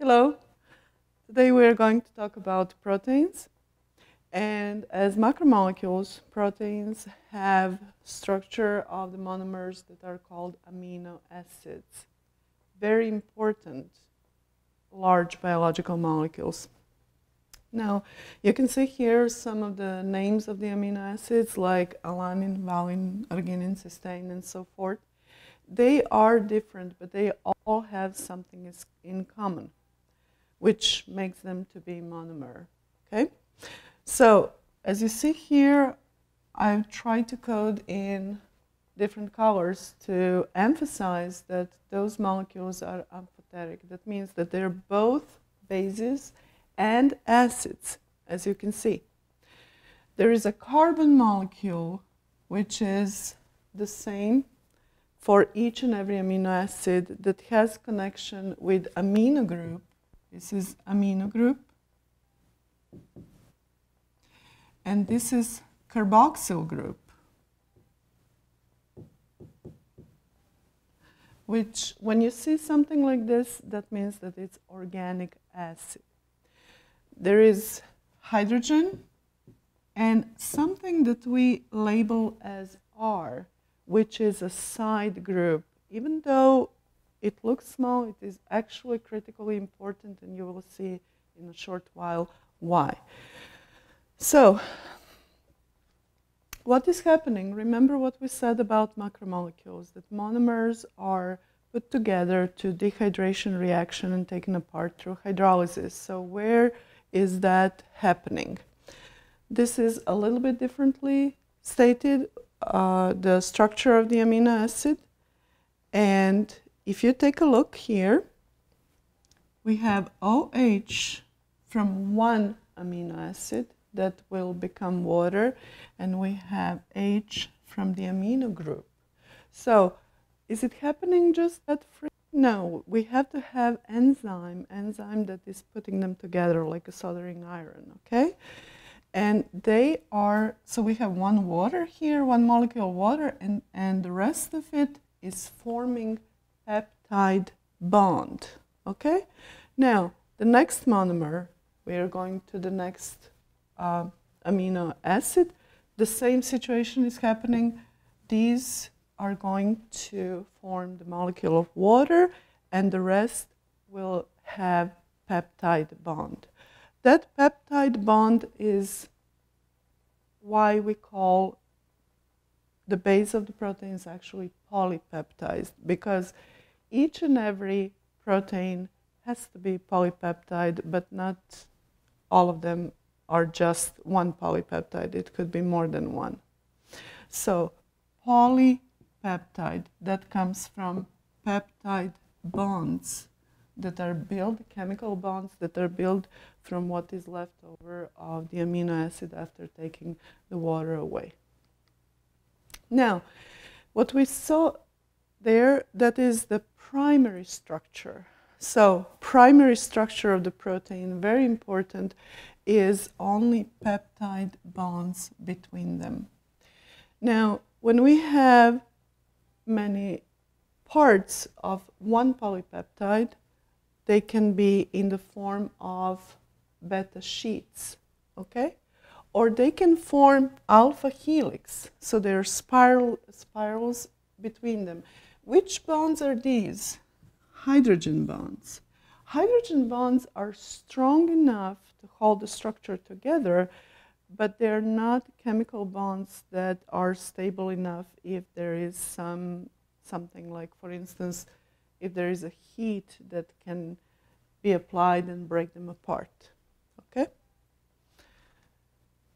Hello. Today we are going to talk about proteins. And as macromolecules, proteins have structure of the monomers that are called amino acids. Very important large biological molecules. Now, you can see here some of the names of the amino acids like alanine, valine, arginine, cysteine, and so forth. They are different, but they all have something in common which makes them to be monomer. Okay? So as you see here, I've tried to code in different colors to emphasize that those molecules are amphoteric. That means that they're both bases and acids, as you can see. There is a carbon molecule which is the same for each and every amino acid that has connection with amino group this is amino group. And this is carboxyl group, which when you see something like this, that means that it's organic acid. There is hydrogen and something that we label as R, which is a side group. Even though it looks small, it is actually critically important, and you will see in a short while why. So, what is happening? Remember what we said about macromolecules, that monomers are put together to dehydration reaction and taken apart through hydrolysis. So where is that happening? This is a little bit differently stated, uh, the structure of the amino acid. And if you take a look here, we have OH from one amino acid that will become water, and we have H from the amino group. So, is it happening just that free? No, we have to have enzyme, enzyme that is putting them together like a soldering iron, okay? And they are, so we have one water here, one molecule of water, and, and the rest of it is forming peptide bond. Okay? Now, the next monomer, we are going to the next uh, amino acid. The same situation is happening. These are going to form the molecule of water, and the rest will have peptide bond. That peptide bond is why we call the base of the protein is actually polypeptides because each and every protein has to be polypeptide, but not all of them are just one polypeptide. It could be more than one. So polypeptide, that comes from peptide bonds that are built, chemical bonds that are built from what is left over of the amino acid after taking the water away. Now, what we saw there, that is the primary structure. So, primary structure of the protein, very important, is only peptide bonds between them. Now, when we have many parts of one polypeptide, they can be in the form of beta sheets, okay? Or they can form alpha helix, so there are spiral, spirals between them. Which bonds are these? Hydrogen bonds. Hydrogen bonds are strong enough to hold the structure together, but they're not chemical bonds that are stable enough if there is some something like, for instance, if there is a heat that can be applied and break them apart. Okay?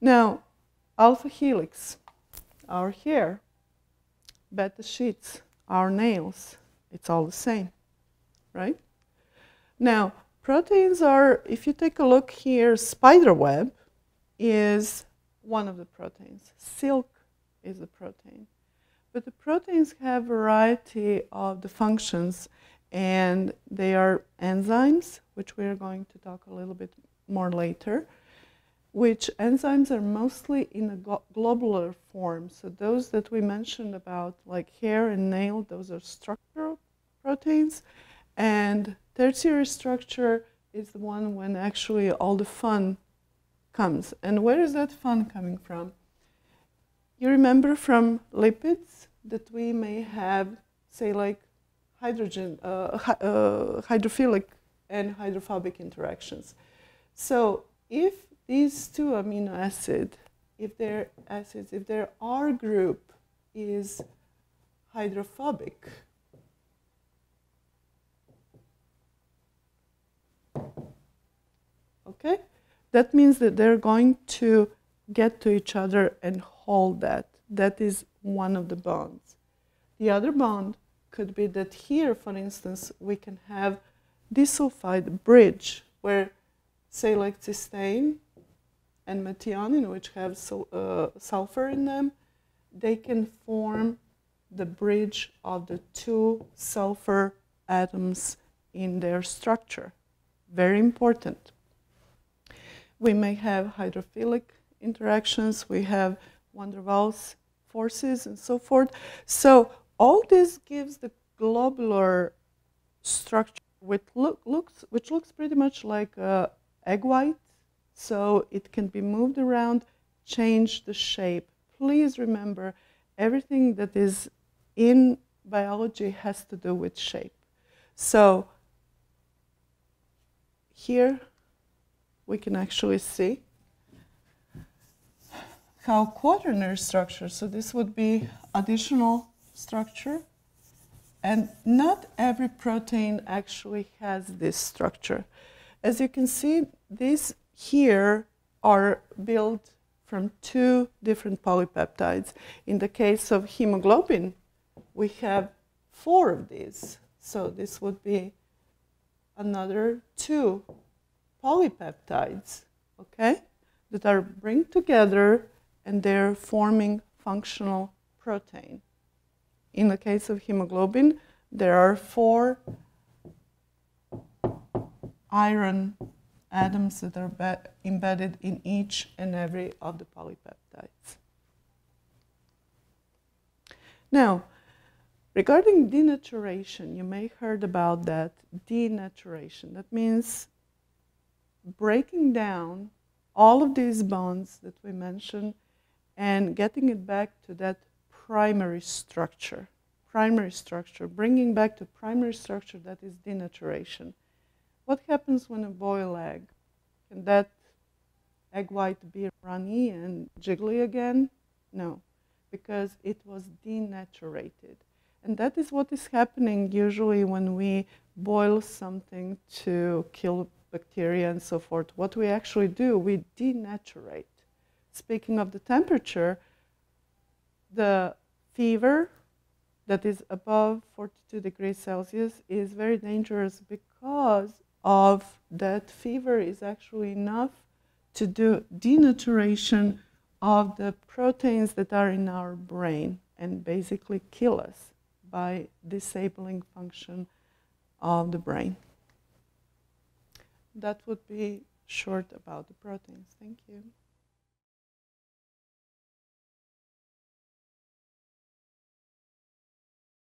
Now, alpha helix, are here, beta sheets, our nails, it's all the same, right? Now, proteins are, if you take a look here, spider web is one of the proteins. Silk is a protein. But the proteins have a variety of the functions and they are enzymes, which we are going to talk a little bit more later which enzymes are mostly in a globular form. So those that we mentioned about like hair and nail, those are structural proteins. And tertiary structure is the one when actually all the fun comes. And where is that fun coming from? You remember from lipids that we may have, say, like hydrogen, uh, hy- uh, hydrophilic and hydrophobic interactions. So if these two amino acid, if their acids, if their R group is hydrophobic, okay, that means that they're going to get to each other and hold that. That is one of the bonds. The other bond could be that here, for instance, we can have disulfide bridge where, say, like cysteine and methionine, which have sul- uh, sulfur in them, they can form the bridge of the two sulfur atoms in their structure. Very important. We may have hydrophilic interactions, we have van der Waals forces, and so forth. So, all this gives the globular structure which, look, looks, which looks pretty much like a egg white. So it can be moved around, change the shape. Please remember, everything that is in biology has to do with shape. So here we can actually see how quaternary structure, so this would be additional structure, and not every protein actually has this structure. As you can see, these here are built from two different polypeptides. In the case of hemoglobin, we have four of these. So this would be another two polypeptides, okay, that are bring together and they're forming functional protein. In the case of hemoglobin, there are four iron atoms that are embedded in each and every of the polypeptides. Now, regarding denaturation, you may heard about that denaturation. That means breaking down all of these bonds that we mentioned and getting it back to that primary structure. Primary structure, bringing back to primary structure that is denaturation. What happens when I boil egg? Can that egg white be runny and jiggly again? No, because it was denaturated. And that is what is happening usually when we boil something to kill bacteria and so forth. What we actually do, we denaturate. Speaking of the temperature, the fever that is above 42 degrees Celsius is very dangerous because of that fever is actually enough to do denaturation of the proteins that are in our brain and basically kill us by disabling function of the brain. That would be short about the proteins. Thank you.